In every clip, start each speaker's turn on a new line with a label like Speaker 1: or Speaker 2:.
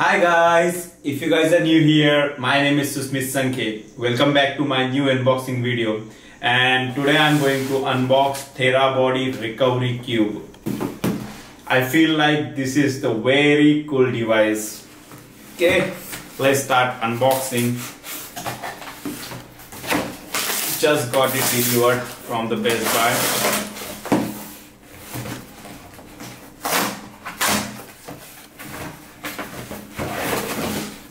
Speaker 1: Hi guys, if you guys are new here, my name is Susmit Sankhe. Welcome back to my new unboxing video. And today I'm going to unbox Therabody Recovery Cube. I feel like this is the very cool device. Okay, let's start unboxing. Just got it delivered from the Best Buy.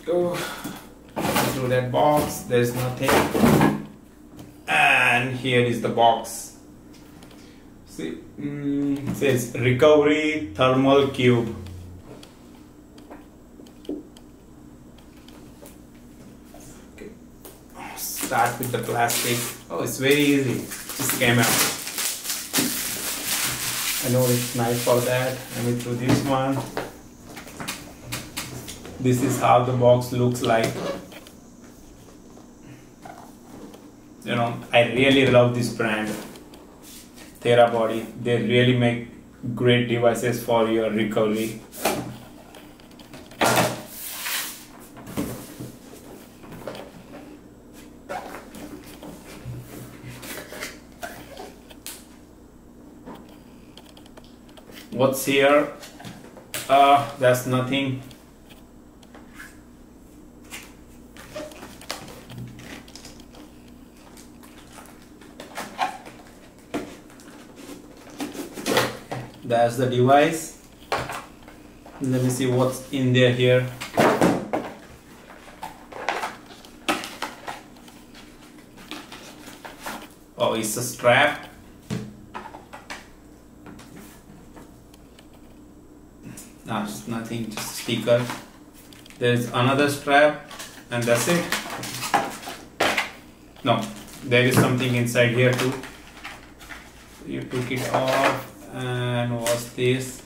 Speaker 1: Go through that box. There's nothing. And here is the box. See mm, it says recovery thermal cube. Okay. start with the plastic. Oh it's very easy. Just came out I know it's nice for that. Let me do this one this is how the box looks like. You know i really love this brand. Therabody they really make great devices for your recovery. What's here? Uh, that's nothing that's the device. Let me see what's in there here. Oh it's a strap. No it's nothing just sticker. There's another strap and that's it. No there is something inside here too. You took it off Uh, and what's this?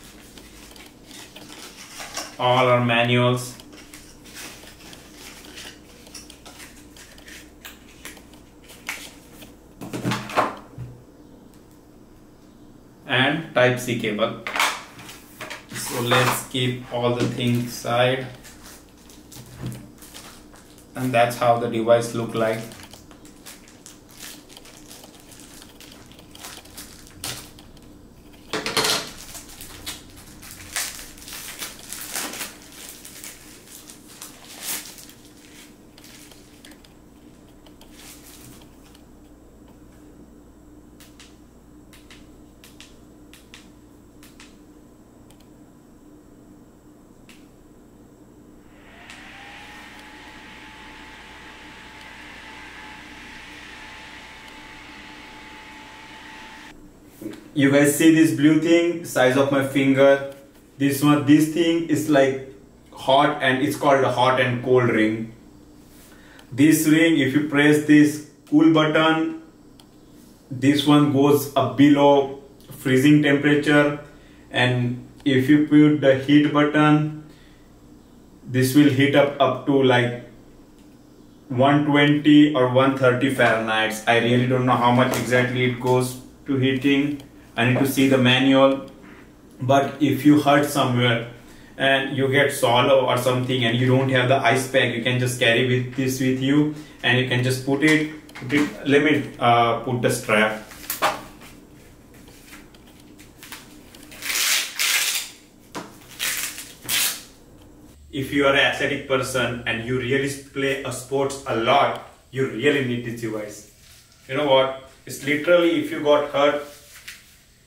Speaker 1: All our manuals. And type C cable. So let's keep all the things side and that's how the device look like you guys see this blue thing size of my finger. This one this thing is like hot and it's called a hot and cold ring. This ring if you press this cool button this one goes up below freezing temperature. And if you put the heat button this will heat up up to like 120 or 130 Fahrenheit. I really don't know how much exactly it goes to heating I need to see the manual. But if you hurt somewhere and you get swallow or something and you don't have the ice pack, you can just carry with this with you and you can just put it. Put it let me uh, put the strap. If you are an athletic person and you really play a sports a lot, you really need this device. You know what? It's literally if you got hurt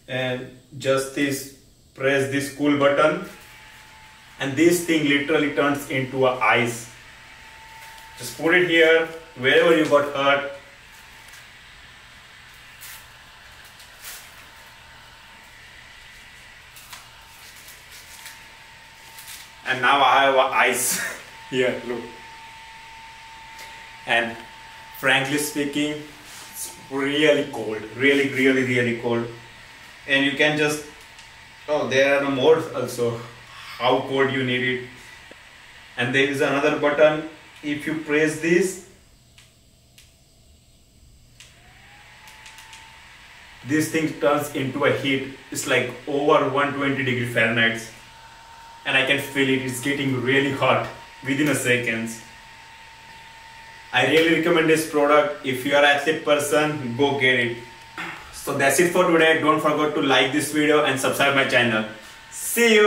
Speaker 1: and just this press this cool button and this thing literally turns into a ice. Just put it here wherever you got hurt. And now I have ice. Here look. And frankly speaking it's really cold really really really cold. And you can just oh there are no modes also. How cold you need it. And there is another button. If you press this this thing turns into a heat. It's like over 120 degree Fahrenheit. And I can feel it. It's getting really hot within a seconds. I really recommend this product. If you are athlete person, go get it. So that's it for today. Don't forget to like this video and subscribe my channel. See you.